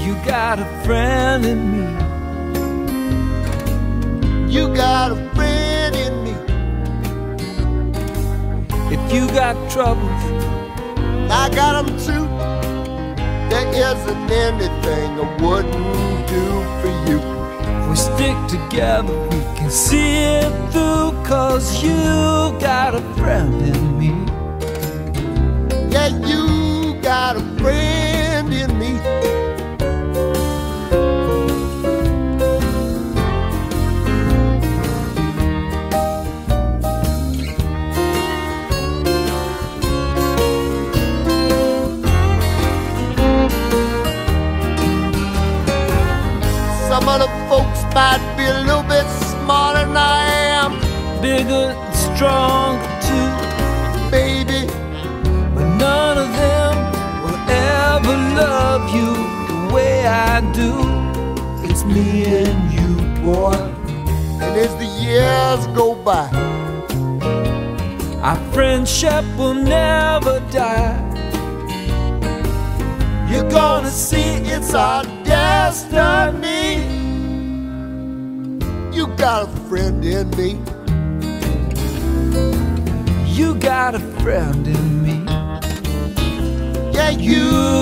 You got a friend in me. You got a friend in me. If you got troubles, I got them too. There isn't anything I wouldn't do for you. if we stick together, we can see it through. Cause you got a friend in me. Yeah, you got a friend in me. Some of the folks might be a little bit smarter than I am, Bigger and stronger too. baby. But none of them will ever love you the way I do. It's me and you, boy. And as the years go by, Our friendship will never die. you're gonna see it's our destiny. You got a friend in me. You got a friend in me. Yeah, you